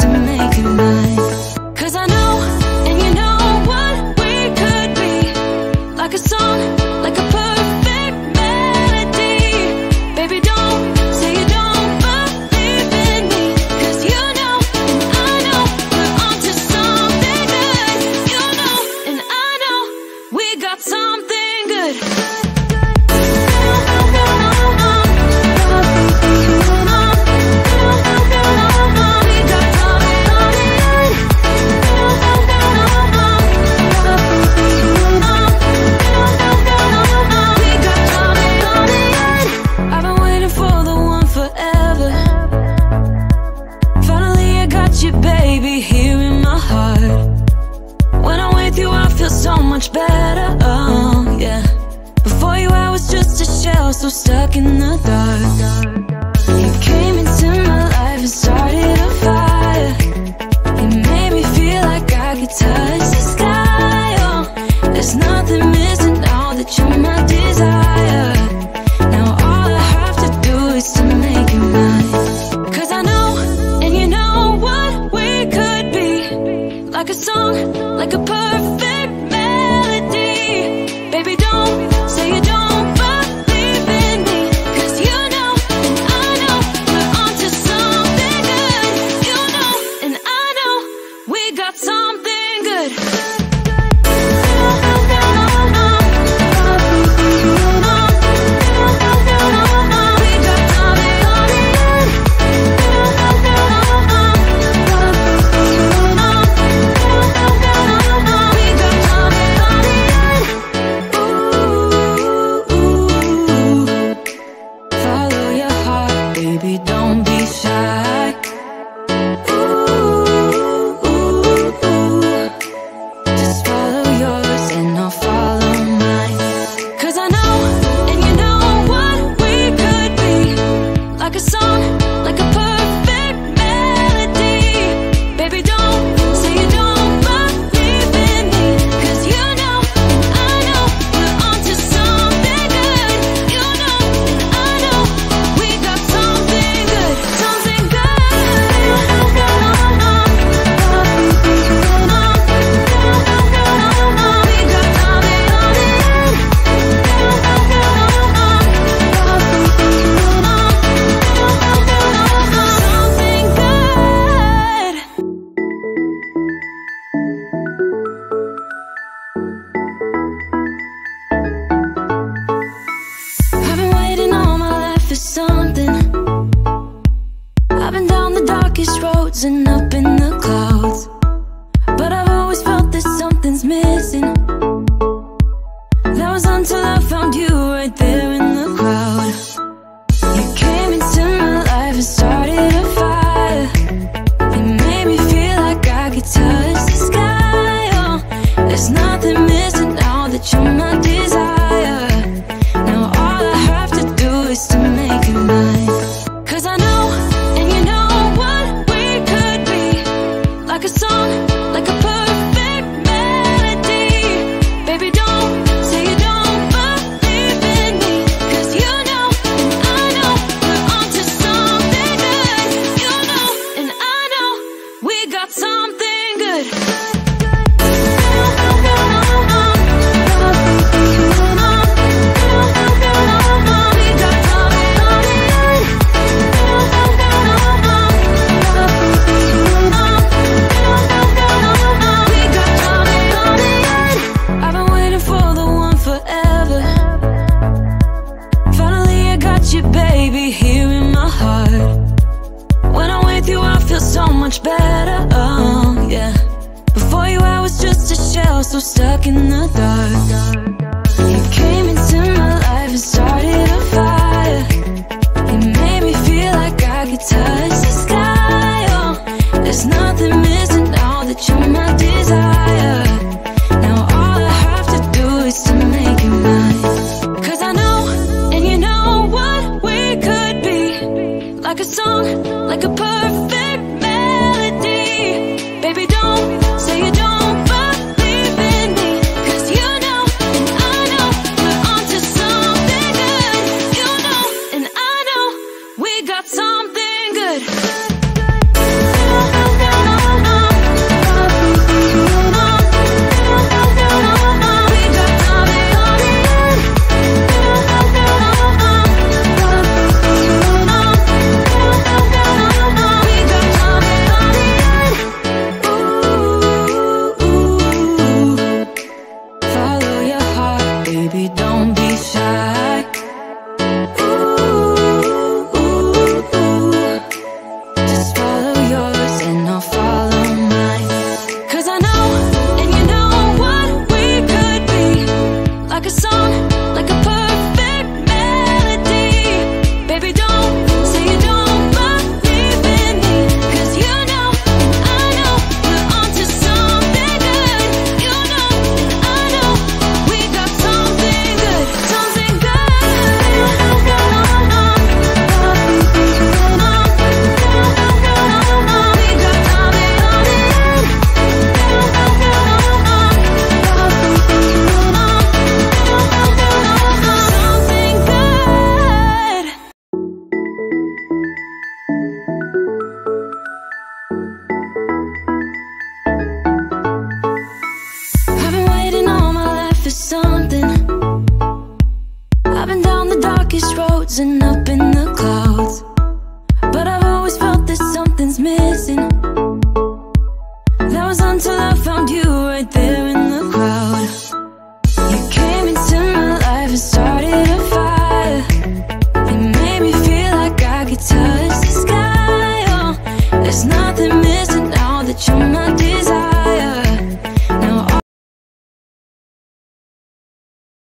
waste rising up in the clouds. But I've always felt that something's missing. That was until I found you right there in the crowd You came into my life and started a fire. It made me feel like I could touch the sky. Oh, There's nothing so stuck in the dark. You came into my life and started a fire. You made me feel like I could touch the sky. Oh, There's nothing missing now that you're my desire. Now all I have to do is to make you mine. Cause I know, and you know what we could be. Like a song, like a perfect roads and up